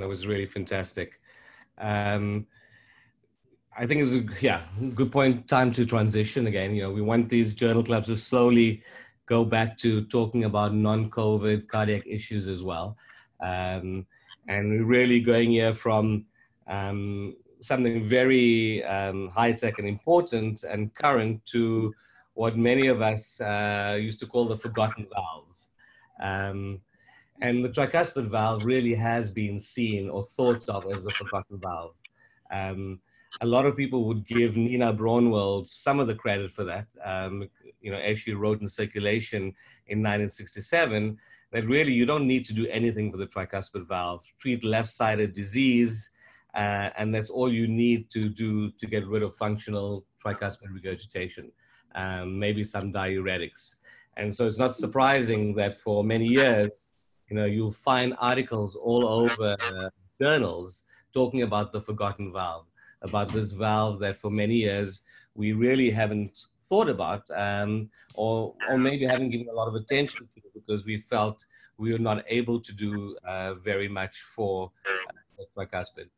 That was really fantastic. Um, I think it's a yeah good point. Time to transition again. You know, we want these journal clubs to slowly go back to talking about non-COVID cardiac issues as well, um, and we're really going here from um, something very um, high tech and important and current to what many of us uh, used to call the forgotten valves. And the tricuspid valve really has been seen or thought of as the forgotten valve. Um, a lot of people would give Nina Braunwald some of the credit for that. Um, you know, as she wrote in Circulation in 1967, that really you don't need to do anything for the tricuspid valve. Treat left-sided disease, uh, and that's all you need to do to get rid of functional tricuspid regurgitation. Um, maybe some diuretics. And so it's not surprising that for many years, you know, you'll find articles all over uh, journals talking about the forgotten valve about this valve that for many years we really haven't thought about um, or, or maybe haven't given a lot of attention to because we felt we were not able to do uh, very much for uh, tricuspid.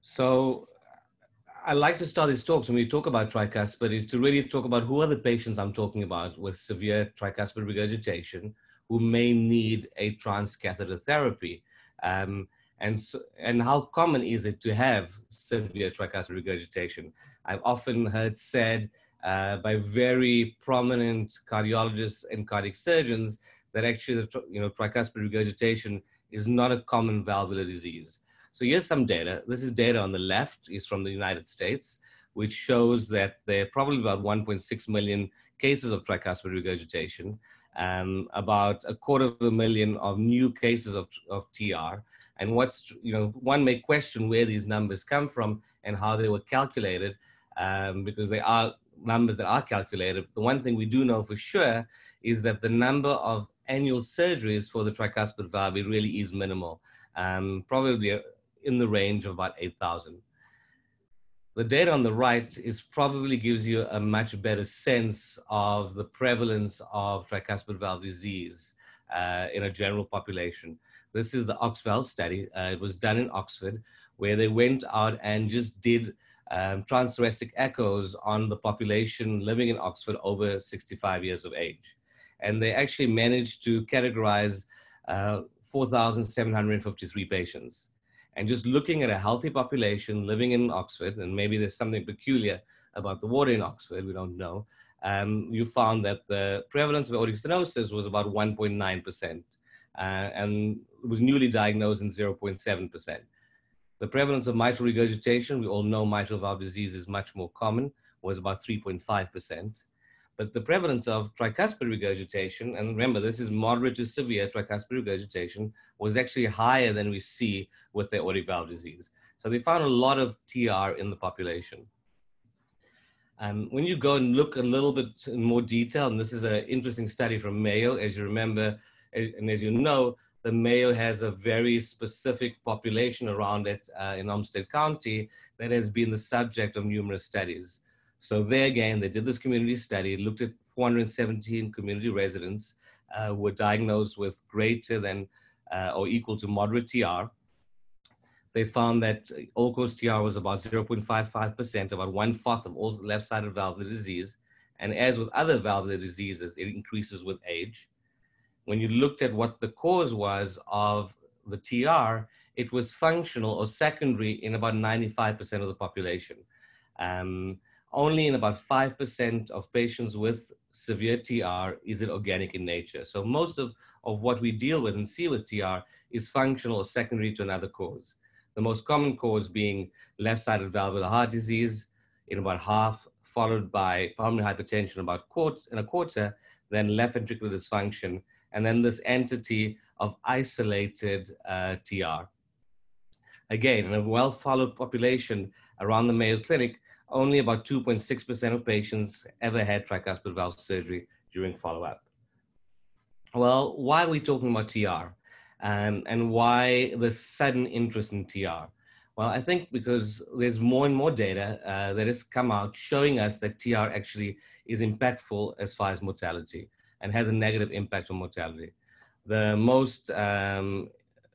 So I like to start these talks when we talk about tricuspid is to really talk about who are the patients I'm talking about with severe tricuspid regurgitation who may need a transcatheter therapy. Um, and, so, and how common is it to have severe tricuspid regurgitation? I've often heard said uh, by very prominent cardiologists and cardiac surgeons that actually the you know, tricuspid regurgitation is not a common valvular disease. So here's some data. This is data on the left is from the United States, which shows that there are probably about 1.6 million cases of tricuspid regurgitation, um, about a quarter of a million of new cases of, of TR, and what's you know one may question where these numbers come from and how they were calculated um, because they are numbers that are calculated. The one thing we do know for sure is that the number of annual surgeries for the tricuspid valve really is minimal. Um, probably in the range of about 8000 the data on the right is probably gives you a much better sense of the prevalence of tricuspid valve disease uh, in a general population. This is the Oxvalve study. Uh, it was done in Oxford, where they went out and just did um, transthoracic echoes on the population living in Oxford over 65 years of age. And they actually managed to categorize uh, 4,753 patients. And just looking at a healthy population living in Oxford, and maybe there's something peculiar about the water in Oxford, we don't know, um, you found that the prevalence of aortic stenosis was about 1.9%. Uh, and was newly diagnosed in 0.7%. The prevalence of mitral regurgitation, we all know mitral valve disease is much more common, was about 3.5%. But the prevalence of tricuspid regurgitation, and remember, this is moderate to severe tricuspid regurgitation, was actually higher than we see with the aortic valve disease. So they found a lot of TR in the population. Um, when you go and look a little bit in more detail, and this is an interesting study from Mayo, as you remember, and as you know, the Mayo has a very specific population around it uh, in Olmsted County that has been the subject of numerous studies. So there again, they did this community study, looked at 417 community residents uh, who were diagnosed with greater than uh, or equal to moderate TR. They found that all-cause TR was about 0.55%, about one-fourth of all left-sided valvular disease. And as with other valvular diseases, it increases with age when you looked at what the cause was of the TR, it was functional or secondary in about 95% of the population. Um, only in about 5% of patients with severe TR is it organic in nature. So most of, of what we deal with and see with TR is functional or secondary to another cause. The most common cause being left-sided valvular heart disease in about half, followed by pulmonary hypertension about quarter, in a quarter, then left ventricular dysfunction, and then this entity of isolated uh, TR. Again, in a well-followed population around the Mayo Clinic, only about 2.6% of patients ever had tricuspid valve surgery during follow-up. Well, why are we talking about TR? Um, and why the sudden interest in TR? Well, I think because there's more and more data uh, that has come out showing us that TR actually is impactful as far as mortality and has a negative impact on mortality. The most um,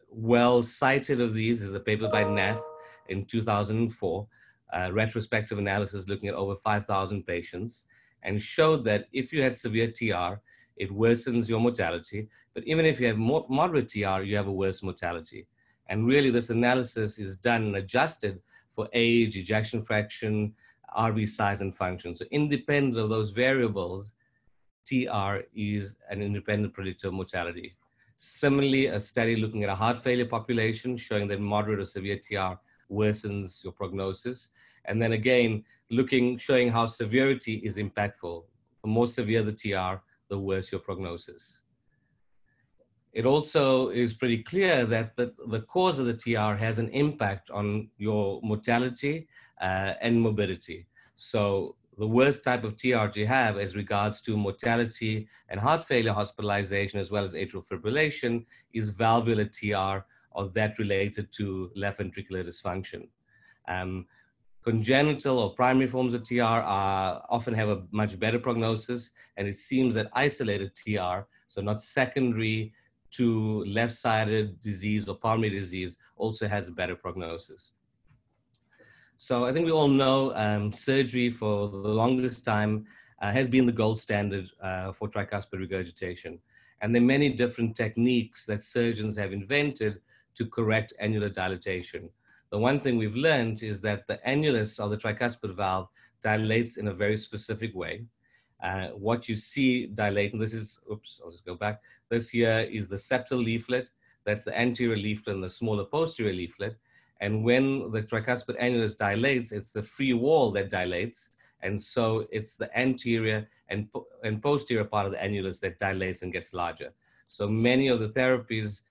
well cited of these is a paper by Nath in 2004, a retrospective analysis looking at over 5,000 patients, and showed that if you had severe TR, it worsens your mortality. But even if you have more moderate TR, you have a worse mortality. And really, this analysis is done and adjusted for age, ejection fraction, RV size, and function. So, independent of those variables, TR is an independent predictor of mortality. Similarly, a study looking at a heart failure population showing that moderate or severe TR worsens your prognosis. And then again, looking, showing how severity is impactful. The more severe the TR, the worse your prognosis. It also is pretty clear that the, the cause of the TR has an impact on your mortality uh, and morbidity. So the worst type of TR to have as regards to mortality and heart failure hospitalization, as well as atrial fibrillation, is valvular TR or that related to left ventricular dysfunction. Um, congenital or primary forms of TR are, often have a much better prognosis, and it seems that isolated TR, so not secondary to left-sided disease or pulmonary disease, also has a better prognosis. So I think we all know um, surgery for the longest time uh, has been the gold standard uh, for tricuspid regurgitation. And there are many different techniques that surgeons have invented to correct annular dilatation. The one thing we've learned is that the annulus of the tricuspid valve dilates in a very specific way. Uh, what you see dilating, this is, oops, I'll just go back. This here is the septal leaflet. That's the anterior leaflet and the smaller posterior leaflet. And when the tricuspid annulus dilates, it's the free wall that dilates. And so it's the anterior and, and posterior part of the annulus that dilates and gets larger. So many of the therapies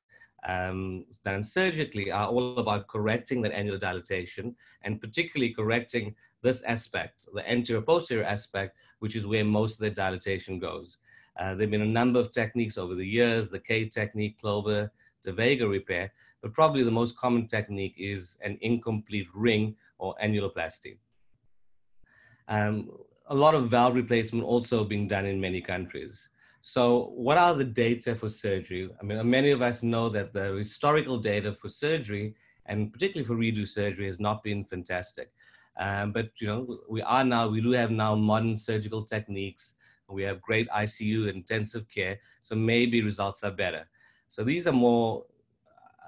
um, done surgically are all about correcting that annular dilatation and particularly correcting this aspect, the anterior posterior aspect, which is where most of the dilatation goes. Uh, there have been a number of techniques over the years, the Kay technique, Clover, de Vega repair, but probably the most common technique is an incomplete ring or annuloplasty. Um, a lot of valve replacement also being done in many countries. So what are the data for surgery? I mean, many of us know that the historical data for surgery and particularly for redo surgery has not been fantastic. Um, but, you know, we are now, we do have now modern surgical techniques. We have great ICU intensive care. So maybe results are better. So these are more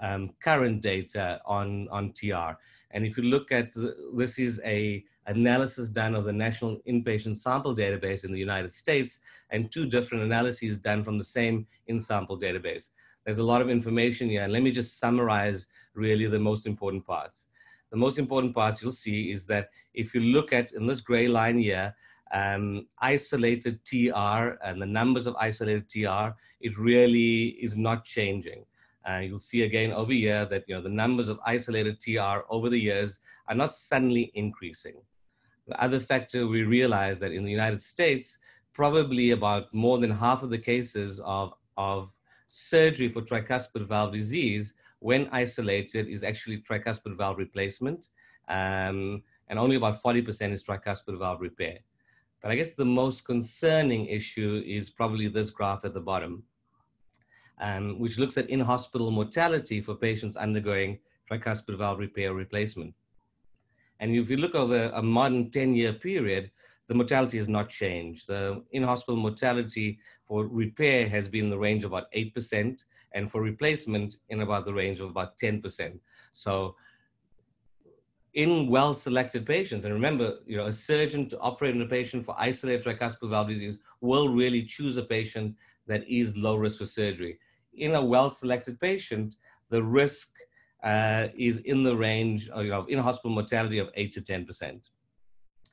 um, current data on, on TR. And if you look at, this is a analysis done of the National Inpatient Sample Database in the United States and two different analyses done from the same in-sample database. There's a lot of information here, and let me just summarize really the most important parts. The most important parts you'll see is that if you look at, in this gray line here, um, isolated TR and the numbers of isolated TR, it really is not changing. You'll see again over here that you know the numbers of isolated TR over the years are not suddenly increasing. The other factor we realize that in the United States, probably about more than half of the cases of, of surgery for tricuspid valve disease, when isolated, is actually tricuspid valve replacement, um, and only about 40% is tricuspid valve repair. But I guess the most concerning issue is probably this graph at the bottom um, which looks at in-hospital mortality for patients undergoing tricuspid valve repair replacement. And if you look over a modern 10-year period, the mortality has not changed. The in-hospital mortality for repair has been in the range of about 8%, and for replacement in about the range of about 10%. So in well-selected patients, and remember, you know, a surgeon to operate on a patient for isolated tricuspid valve disease will really choose a patient that is low risk for surgery in a well-selected patient, the risk uh, is in the range of, of in-hospital mortality of 8 to 10%.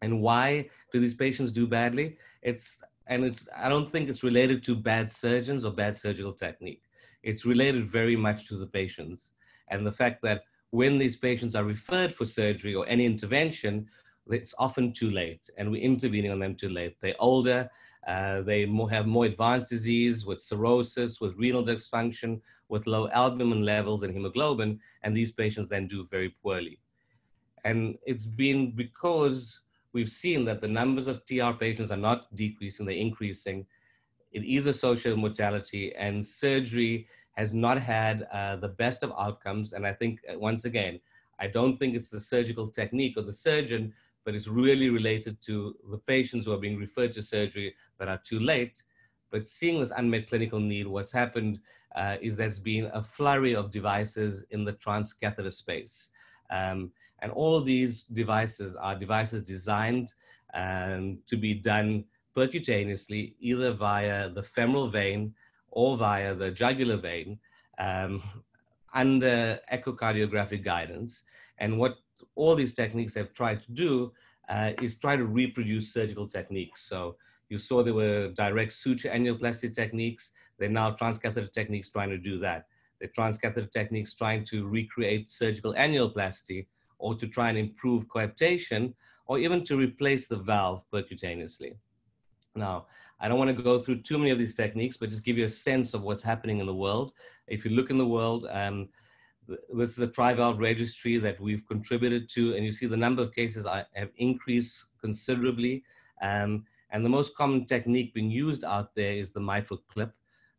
And why do these patients do badly? It's, and it's, I don't think it's related to bad surgeons or bad surgical technique. It's related very much to the patients and the fact that when these patients are referred for surgery or any intervention, it's often too late and we're intervening on them too late. They're older, uh, they have more advanced disease with cirrhosis, with renal dysfunction, with low albumin levels and hemoglobin, and these patients then do very poorly. And it's been because we've seen that the numbers of TR patients are not decreasing, they're increasing. It is associated with mortality, and surgery has not had uh, the best of outcomes. And I think, uh, once again, I don't think it's the surgical technique or the surgeon, but it's really related to the patients who are being referred to surgery that are too late. But seeing this unmet clinical need, what's happened uh, is there's been a flurry of devices in the transcatheter space. Um, and all these devices are devices designed um, to be done percutaneously, either via the femoral vein or via the jugular vein um, under echocardiographic guidance. And what all these techniques have tried to do uh, is try to reproduce surgical techniques. So you saw there were direct suture annuloplasty techniques. They're now transcatheter techniques trying to do that. The transcatheter techniques trying to recreate surgical annuloplasty or to try and improve coaptation or even to replace the valve percutaneously. Now, I don't want to go through too many of these techniques, but just give you a sense of what's happening in the world. If you look in the world, um, this is a TriValve registry that we've contributed to, and you see the number of cases I have increased considerably. Um, and the most common technique being used out there is the MitraClip,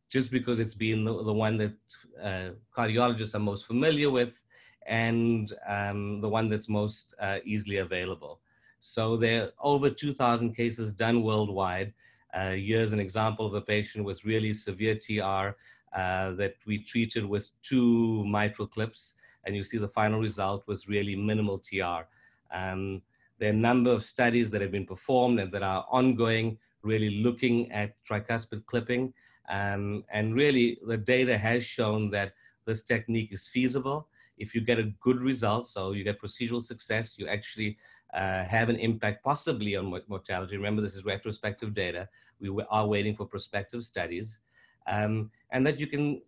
just because it's been the, the one that uh, cardiologists are most familiar with and um, the one that's most uh, easily available. So there are over 2,000 cases done worldwide. Uh, here's an example of a patient with really severe TR uh, that we treated with two MitraClips, and you see the final result was really minimal TR. Um, there are a number of studies that have been performed and that are ongoing, really looking at tricuspid clipping. Um, and really, the data has shown that this technique is feasible. If you get a good result, so you get procedural success, you actually uh, have an impact possibly on mortality. Remember, this is retrospective data. We are waiting for prospective studies. Um, and that you can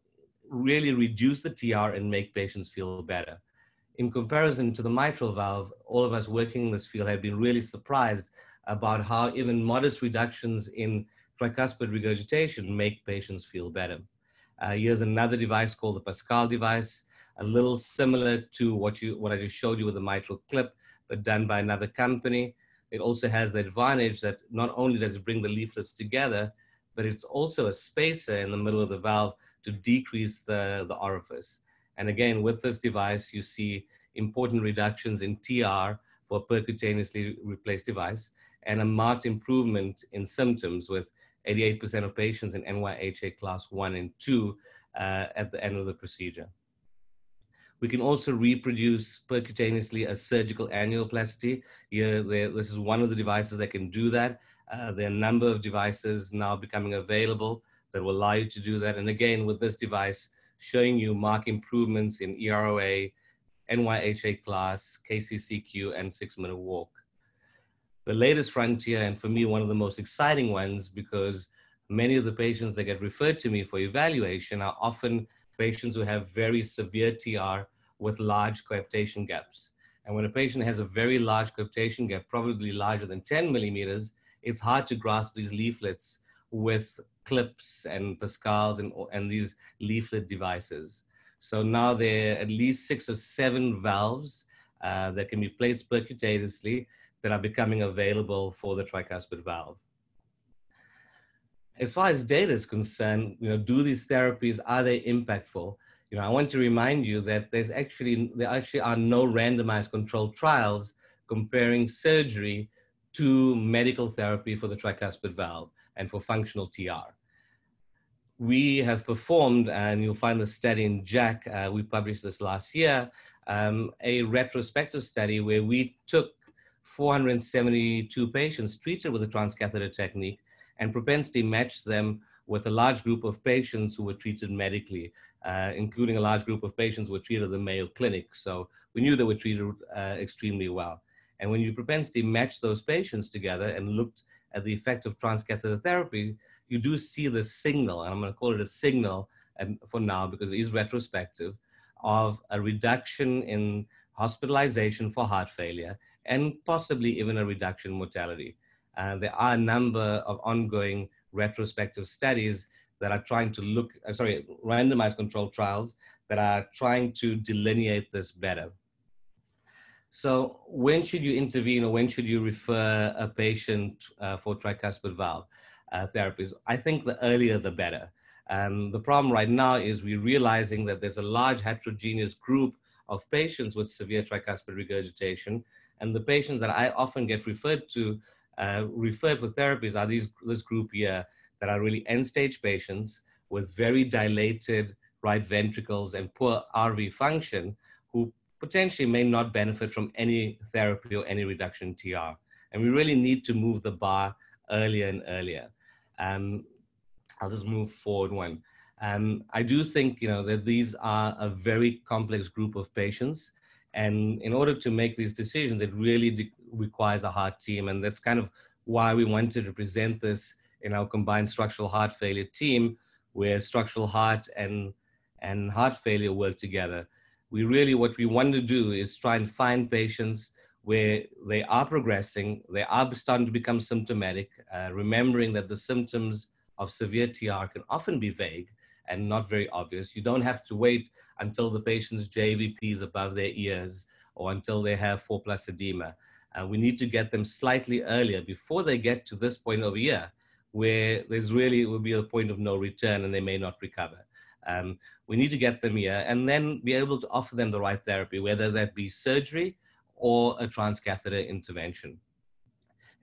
really reduce the TR and make patients feel better. In comparison to the mitral valve, all of us working in this field have been really surprised about how even modest reductions in tricuspid regurgitation make patients feel better. Uh, here's another device called the Pascal device, a little similar to what you what I just showed you with the MitraClip, but done by another company. It also has the advantage that not only does it bring the leaflets together, but it's also a spacer in the middle of the valve to decrease the, the orifice. And again, with this device, you see important reductions in TR for percutaneously replaced device and a marked improvement in symptoms with 88% of patients in NYHA class one and two uh, at the end of the procedure. We can also reproduce percutaneously a surgical annuloplasty. Here, this is one of the devices that can do that. Uh, there are a number of devices now becoming available that will allow you to do that. And again, with this device, showing you mark improvements in EROA, NYHA class, KCCQ, and six-minute walk. The latest frontier, and for me, one of the most exciting ones, because many of the patients that get referred to me for evaluation are often patients who have very severe TR with large coaptation gaps. And when a patient has a very large coaptation gap, probably larger than 10 millimeters, it's hard to grasp these leaflets with clips and Pascals and, and these leaflet devices. So now there are at least six or seven valves uh, that can be placed percutaneously that are becoming available for the tricuspid valve as far as data is concerned, you know, do these therapies, are they impactful? You know, I want to remind you that there's actually, there actually are no randomized controlled trials comparing surgery to medical therapy for the tricuspid valve and for functional TR. We have performed, and you'll find the study in JACC, uh, we published this last year, um, a retrospective study where we took 472 patients treated with a transcatheter technique and propensity matched them with a large group of patients who were treated medically, uh, including a large group of patients who were treated at the Mayo Clinic. So we knew they were treated uh, extremely well. And when you propensity match those patients together and looked at the effect of transcatheter therapy, you do see the signal, and I'm going to call it a signal and for now because it is retrospective, of a reduction in hospitalization for heart failure and possibly even a reduction in mortality. Uh, there are a number of ongoing retrospective studies that are trying to look, uh, sorry, randomized controlled trials that are trying to delineate this better. So when should you intervene or when should you refer a patient uh, for tricuspid valve uh, therapies? I think the earlier the better. Um, the problem right now is we're realizing that there's a large heterogeneous group of patients with severe tricuspid regurgitation. And the patients that I often get referred to, uh, referred for therapies are these, this group here that are really end stage patients with very dilated right ventricles and poor RV function potentially may not benefit from any therapy or any reduction in TR. And we really need to move the bar earlier and earlier. Um, I'll just move forward one. Um, I do think you know that these are a very complex group of patients, and in order to make these decisions, it really requires a heart team, and that's kind of why we wanted to present this in our combined structural heart failure team, where structural heart and and heart failure work together. We really what we want to do is try and find patients where they are progressing, they are starting to become symptomatic, uh, remembering that the symptoms of severe TR can often be vague and not very obvious. You don't have to wait until the patient's JVP is above their ears or until they have four plus edema. Uh, we need to get them slightly earlier before they get to this point over here where there's really will be a point of no return and they may not recover. Um, we need to get them here and then be able to offer them the right therapy, whether that be surgery or a transcatheter intervention.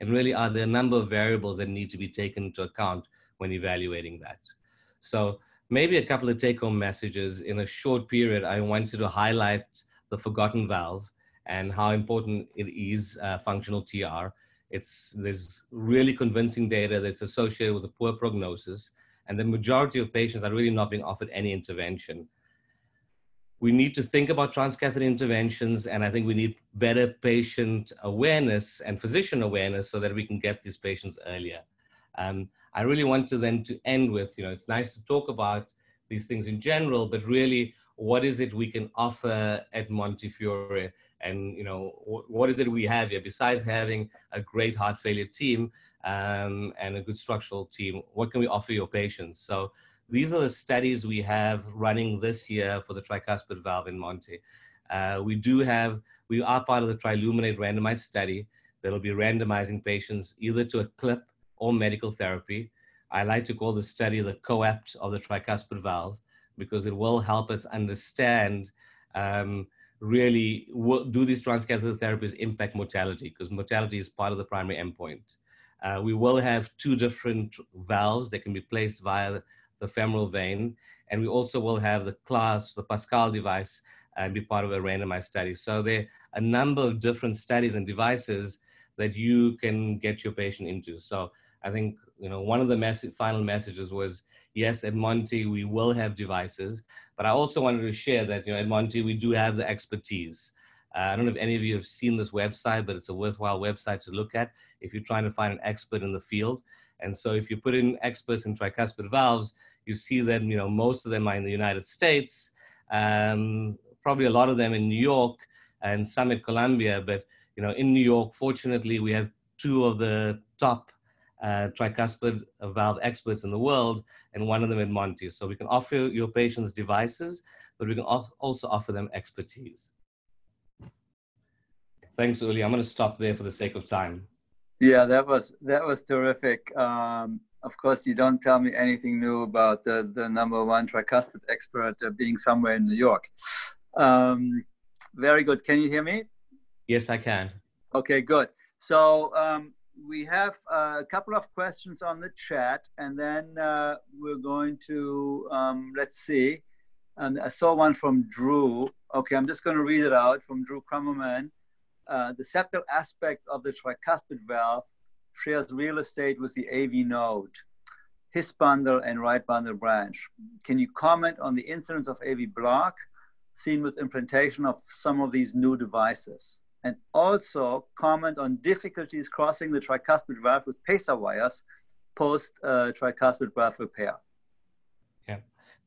And really are there a number of variables that need to be taken into account when evaluating that. So maybe a couple of take home messages in a short period. I wanted to highlight the forgotten valve and how important it is uh, functional TR. It's, there's really convincing data that's associated with a poor prognosis, and the majority of patients are really not being offered any intervention. We need to think about transcatheter interventions, and I think we need better patient awareness and physician awareness so that we can get these patients earlier. Um, I really want to then to end with, you know, it's nice to talk about these things in general, but really, what is it we can offer at Montefiore? And, you know, what is it we have here? Besides having a great heart failure team um, and a good structural team, what can we offer your patients? So these are the studies we have running this year for the tricuspid valve in Monte. Uh, we do have, we are part of the Triluminate randomized study that'll be randomizing patients either to a clip or medical therapy. I like to call the study the COAPT of the tricuspid valve because it will help us understand um, really do these transcatheter therapies impact mortality because mortality is part of the primary endpoint. Uh, we will have two different valves that can be placed via the femoral vein, and we also will have the class, the Pascal device, and be part of a randomized study. So there are a number of different studies and devices that you can get your patient into. So I think you know one of the final messages was yes, at Monte we will have devices, but I also wanted to share that you know at Monte we do have the expertise. Uh, I don't know if any of you have seen this website, but it's a worthwhile website to look at if you're trying to find an expert in the field. And so if you put in experts in tricuspid valves, you see that you know most of them are in the United States, um, probably a lot of them in New York and some at Columbia. But you know in New York, fortunately, we have two of the top uh, tricuspid valve experts in the world, and one of them at Monte. So we can offer your patients devices, but we can also offer them expertise. Thanks, Uli. I'm going to stop there for the sake of time. Yeah, that was that was terrific. Um, of course, you don't tell me anything new about the, the number one tricuspid expert uh, being somewhere in New York. Um, very good. Can you hear me? Yes, I can. Okay, good. So um, we have a couple of questions on the chat, and then uh, we're going to um, let's see. And I saw one from Drew. Okay, I'm just going to read it out from Drew Krumerman. Uh, the septal aspect of the tricuspid valve shares real estate with the AV node, His bundle and right bundle branch. Can you comment on the incidence of AV block seen with implantation of some of these new devices? and also comment on difficulties crossing the tricuspid valve with pacer wires post uh, tricuspid valve repair. Yeah,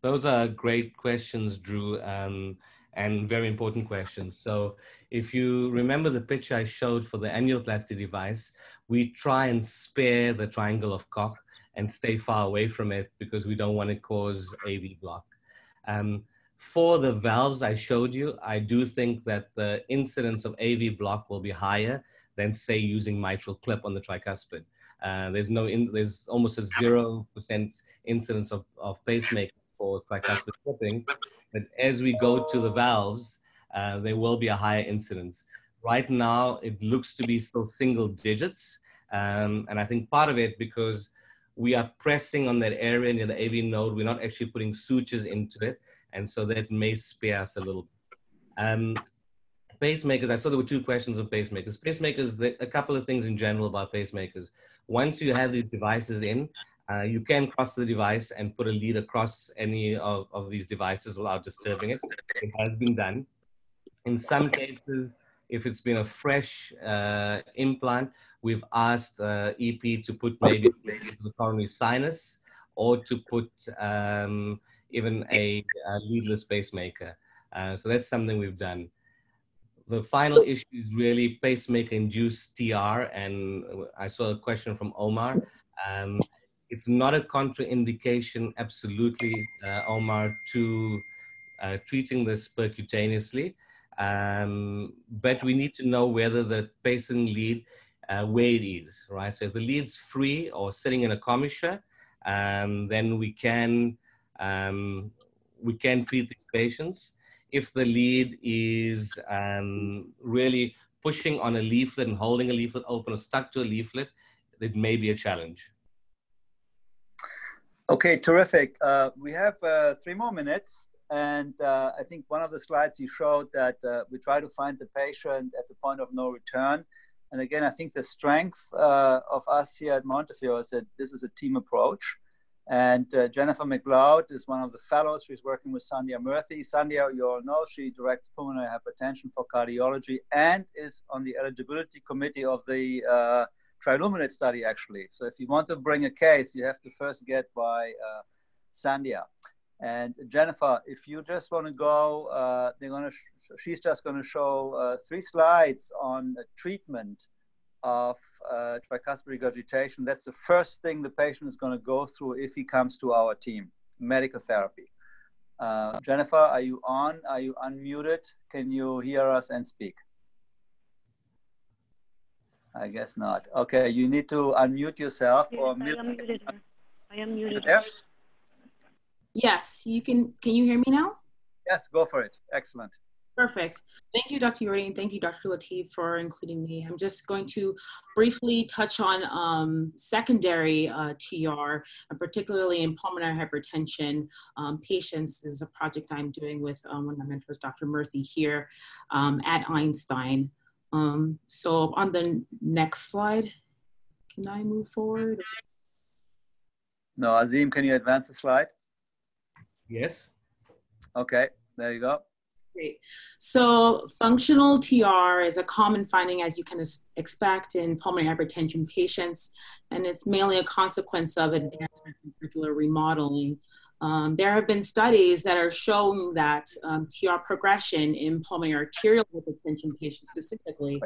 those are great questions, Drew, um, and very important questions. So if you remember the picture I showed for the annuloplasty device, we try and spare the triangle of Koch and stay far away from it because we don't want to cause AV block. Um, for the valves I showed you, I do think that the incidence of AV block will be higher than say using MitraClip on the tricuspid. Uh, there's no, in, there's almost a zero percent incidence of, of pacemaker for tricuspid clipping. But as we go to the valves, uh, there will be a higher incidence. Right now, it looks to be still single digits. Um, and I think part of it because we are pressing on that area near the AV node, we're not actually putting sutures into it. And so that may spare us a little bit. Um, pacemakers, I saw there were two questions on pacemakers. Pacemakers, a couple of things in general about pacemakers. Once you have these devices in, uh, you can cross the device and put a lead across any of, of these devices without disturbing it. It has been done. In some cases, if it's been a fresh uh, implant, we've asked uh, EP to put maybe the coronary sinus or to put um, even a, a, leadless pacemaker. Uh, so that's something we've done. The final issue is really pacemaker-induced TR, and I saw a question from Omar. Um, it's not a contraindication, absolutely, uh, Omar, to uh, treating this percutaneously. Um, but we need to know whether the pacing lead, uh, where it is, right? So if the lead's free or sitting in a commissure, um, then we can, um, we can treat these patients. If the lead is um, really pushing on a leaflet and holding a leaflet open or stuck to a leaflet, it may be a challenge. Okay, terrific. Uh, we have uh, three more minutes. And uh, I think one of the slides you showed that uh, we try to find the patient as the point of no return. And again, I think the strength uh, of us here at Montefiore is that this is a team approach. And uh, Jennifer McLeod is one of the fellows. She's working with Sandhya Murthy. Sandhya, you all know, she directs pulmonary hypertension for cardiology and is on the eligibility committee of the Triluminate study, actually. So if you want to bring a case, you have to first get by uh, Sandhya. And Jennifer, if you just want to go, uh, they're going to. she's just going to show uh, three slides on treatment of uh, tricuspid regurgitation. That's the first thing the patient is going to go through if he comes to our team, medical therapy. Uh, Jennifer, are you on? Are you unmuted? Can you hear us and speak? I guess not. Okay, you need to unmute yourself yes, or mute. I am muted. I am muted. Yeah. Yes, you can. Can you hear me now? Yes, go for it. Excellent. Perfect. Thank you, Dr. Jorde, and thank you, Dr. Latib, for including me. I'm just going to briefly touch on um, secondary uh, TR, and particularly in pulmonary hypertension um, patients. This is a project I'm doing with um, one of my mentors, Dr. Murthy, here um, at Einstein. Um, so on the next slide, can I move forward? No, Azeem, can you advance the slide? Yes. Okay, there you go. Great. So functional TR is a common finding as you can expect in pulmonary hypertension patients, and it's mainly a consequence of advanced ventricular remodeling. Um, there have been studies that are showing that um, TR progression in pulmonary arterial hypertension patients specifically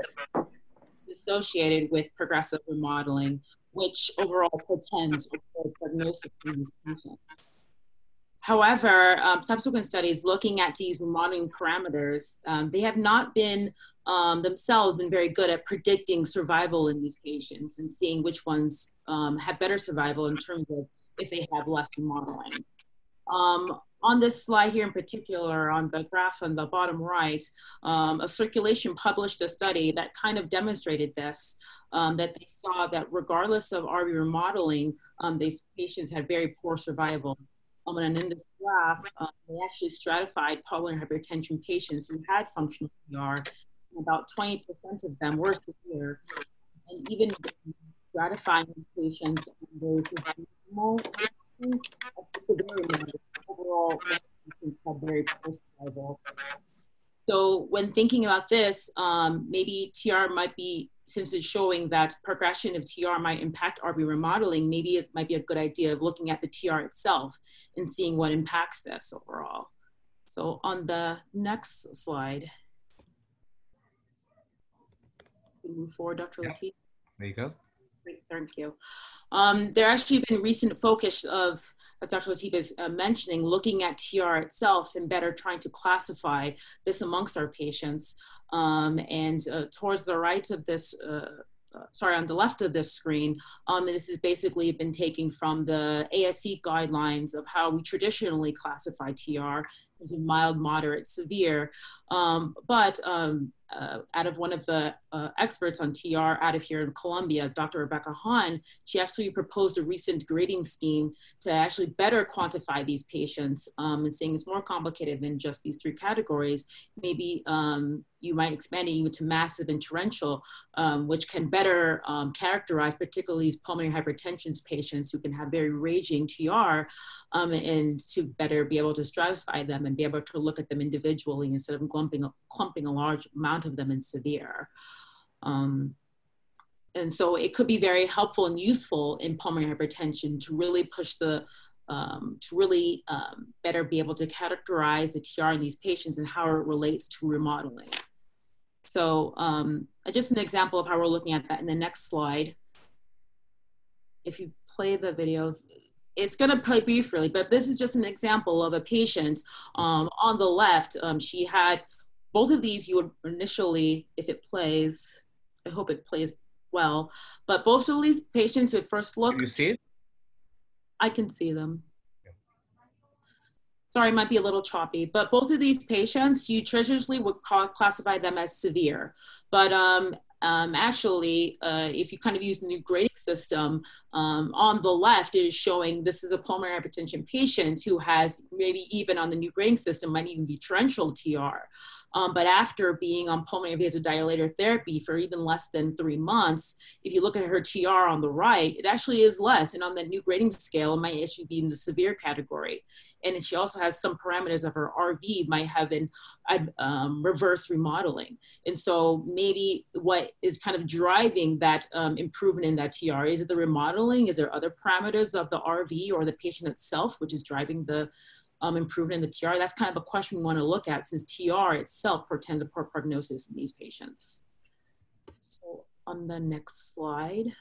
associated with progressive remodeling, which overall portends a prognosis in these patients. However, um, subsequent studies looking at these remodeling parameters, um, they have not been um, themselves been very good at predicting survival in these patients and seeing which ones um, have better survival in terms of if they have less remodeling. Um, on this slide here in particular, on the graph on the bottom right, um, a circulation published a study that kind of demonstrated this, um, that they saw that regardless of RV remodeling, um, these patients had very poor survival. Um, and in this graph, um, they actually stratified pulmonary hypertension patients who had functional PR. About 20% of them were severe. And even stratifying patients those who had overall very poor survival. So when thinking about this, um, maybe TR might be since it's showing that progression of TR might impact RV remodeling, maybe it might be a good idea of looking at the TR itself and seeing what impacts this overall. So on the next slide, move forward, Dr. Yeah. Latib. There you go. Great, thank you. Um, there actually been recent focus of, as Dr. Latib is uh, mentioning, looking at TR itself and better trying to classify this amongst our patients. Um, and uh, towards the right of this uh, uh, sorry, on the left of this screen, um, this has basically been taken from the ASE guidelines of how we traditionally classify TR as mild, moderate, severe. Um, but um, uh, out of one of the uh, experts on TR out of here in Columbia, Dr. Rebecca Hahn, she actually proposed a recent grading scheme to actually better quantify these patients um, and saying it's more complicated than just these three categories. Maybe um, you might expand it even to massive and torrential, um, which can better um, characterize particularly these pulmonary hypertension patients who can have very raging TR um, and to better be able to stratify them and be able to look at them individually instead of clumping, clumping a large amount of them in severe. Um, and so it could be very helpful and useful in pulmonary hypertension to really push the um, to really um, better be able to categorize the TR in these patients and how it relates to remodeling. So um, just an example of how we're looking at that in the next slide. If you play the videos, it's going to play briefly, but this is just an example of a patient um, on the left. Um, she had both of these you would initially, if it plays, I hope it plays well, but both of these patients would first look. Can you see it? I can see them. Sorry, it might be a little choppy, but both of these patients, you traditionally would call, classify them as severe. But um, um, actually, uh, if you kind of use the new grading system, um, on the left is showing this is a pulmonary hypertension patient who has maybe even on the new grading system might even be torrential TR. Um, but after being on pulmonary vasodilator therapy for even less than three months, if you look at her TR on the right, it actually is less. And on the new grading scale, it might actually be in the severe category. And she also has some parameters of her RV might have been um, reverse remodeling. And so maybe what is kind of driving that um, improvement in that TR? Is it the remodeling? Is there other parameters of the RV or the patient itself, which is driving the um, improvement in the TR? That's kind of a question we want to look at since TR itself portends a poor prognosis in these patients. So on the next slide.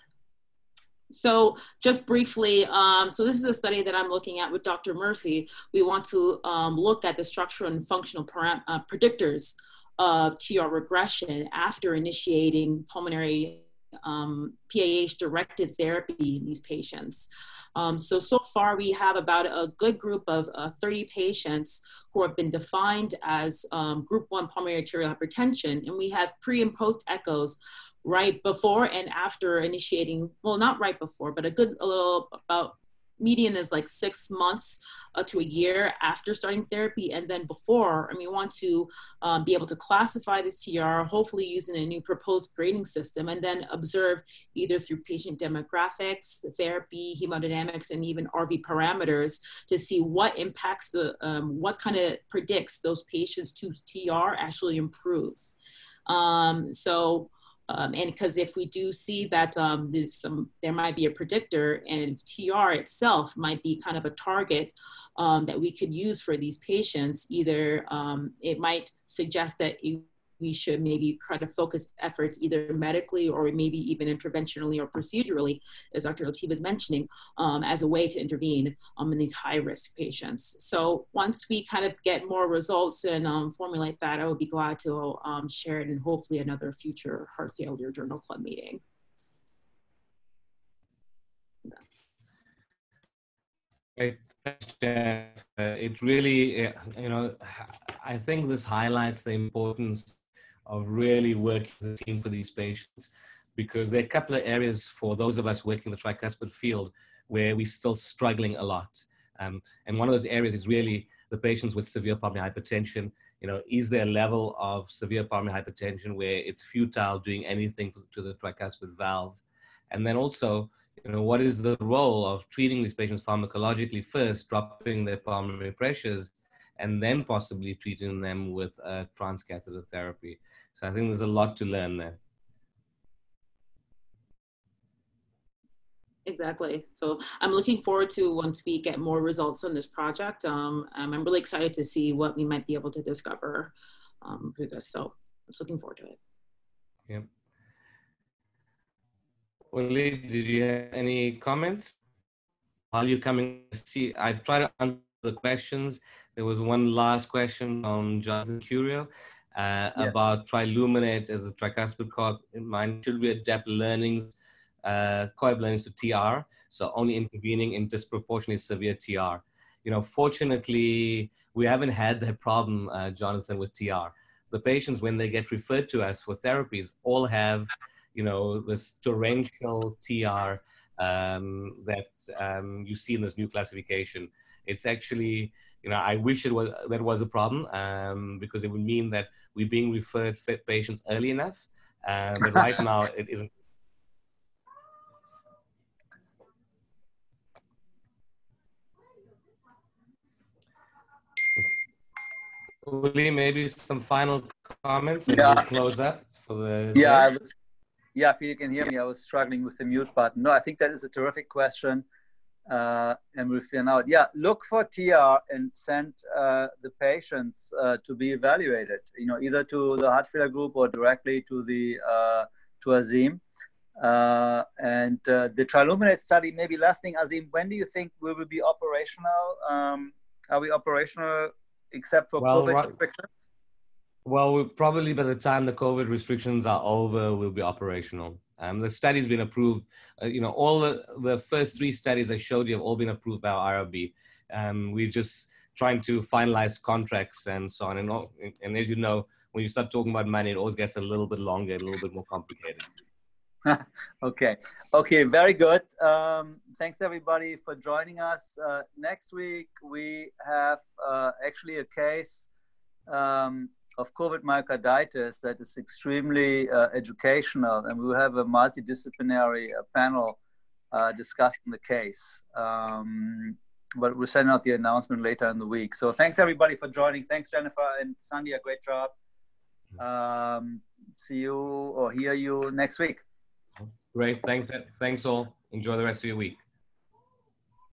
So just briefly, um, so this is a study that I'm looking at with Dr. Murthy. We want to um, look at the structural and functional uh, predictors of TR regression after initiating pulmonary um, PAH directed therapy in these patients. Um, so, so far we have about a good group of uh, 30 patients who have been defined as um, group one pulmonary arterial hypertension, and we have pre and post echoes right before and after initiating, well, not right before, but a good a little about median is like six months uh, to a year after starting therapy and then before. And we want to um, be able to classify this TR, hopefully using a new proposed grading system, and then observe either through patient demographics, therapy, hemodynamics, and even RV parameters to see what impacts the, um, what kind of predicts those patients to TR actually improves. Um, so um, and because if we do see that um, some, there might be a predictor and TR itself might be kind of a target um, that we could use for these patients, either um, it might suggest that we should maybe try to focus efforts either medically or maybe even interventionally or procedurally, as Dr. Latib was mentioning, um, as a way to intervene um, in these high risk patients. So once we kind of get more results and um, formulate that, I would be glad to um, share it in hopefully another future heart failure journal club meeting. That's Great. It really, you know, I think this highlights the importance of really working as a team for these patients because there are a couple of areas for those of us working in the tricuspid field where we're still struggling a lot. Um, and one of those areas is really the patients with severe pulmonary hypertension. You know, is there a level of severe pulmonary hypertension where it's futile doing anything to the tricuspid valve? And then also, you know, what is the role of treating these patients pharmacologically first, dropping their pulmonary pressures, and then possibly treating them with uh, transcatheter therapy? So I think there's a lot to learn there. Exactly. So I'm looking forward to once we get more results on this project. Um, um, I'm really excited to see what we might be able to discover um, through this. So I'm looking forward to it. Yep. Uli, did you have any comments? While you're coming to see, I've tried to answer the questions. There was one last question from Jonathan Curiel. Uh, Yes. about triluminate as the tricuspid in mind. Should we adapt learnings, uh, COAPT learnings to TR? So only intervening in disproportionately severe TR. You know, fortunately, we haven't had that problem, uh, Jonathan, with TR. The patients, when they get referred to us for therapies, all have, you know, this torrential TR um, that um, you see in this new classification. It's actually, you know, I wish it was that was a problem um, because it would mean that we're being referred fit patients early enough. Um, but right now, it isn't. Uli, maybe some final comments and Yeah. we'll close up for the Yeah, I was, yeah, if you can hear me, I was struggling with the mute button. No, I think that is a terrific question. Uh, and we'll find out. Yeah, look for TR and send uh, the patients uh, to be evaluated, you know, either to the heart failure group or directly to the uh, to Azeem. Uh, and uh, the Triluminate study, maybe last thing, Azeem, when do you think we will be operational? Um, are we operational except for Well, COVID right- restrictions? Well, probably by the time the COVID restrictions are over, we'll be operational. Um, the study's been approved. Uh, you know, all the, the first three studies I showed you have all been approved by our IRB. Um, we're just trying to finalize contracts and so on. And, all, and as you know, when you start talking about money, it always gets a little bit longer, a little bit more complicated. Okay. Okay. Very good. Um, thanks everybody for joining us. Uh, next week we have uh, actually a case um, of COVID myocarditis that is extremely uh, educational, and we will have a multidisciplinary uh, panel uh, discussing the case. Um, but we'll send out the announcement later in the week. So thanks everybody for joining. Thanks Jennifer and Sandy. A great job. Um, see you or hear you next week. Great. Thanks. Thanks all. Enjoy the rest of your week.